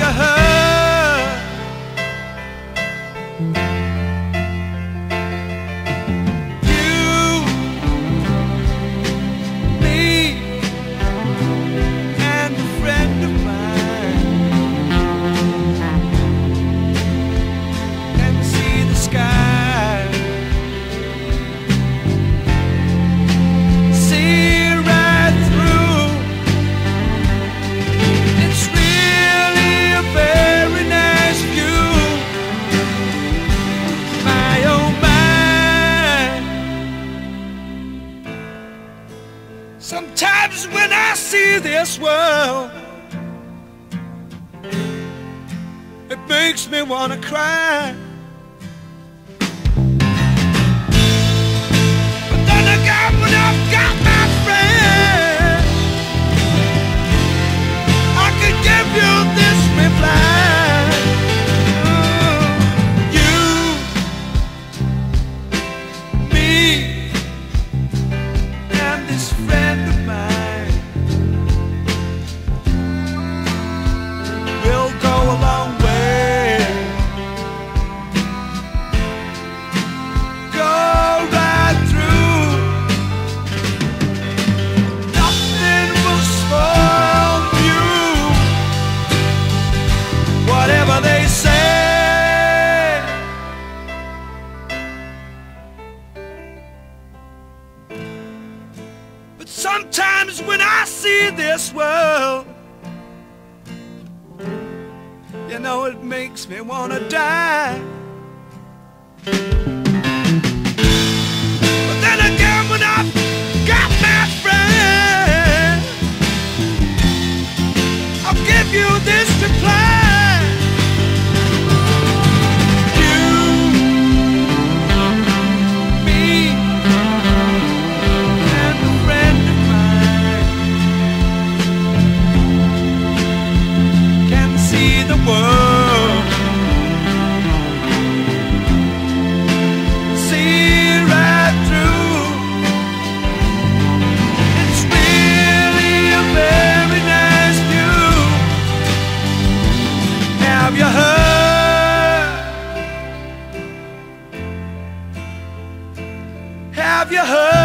you heard? Sometimes when I see this world, it makes me want to cry. But then again, when I've got Sometimes when I see this world, you know it makes me want to die. have you heard?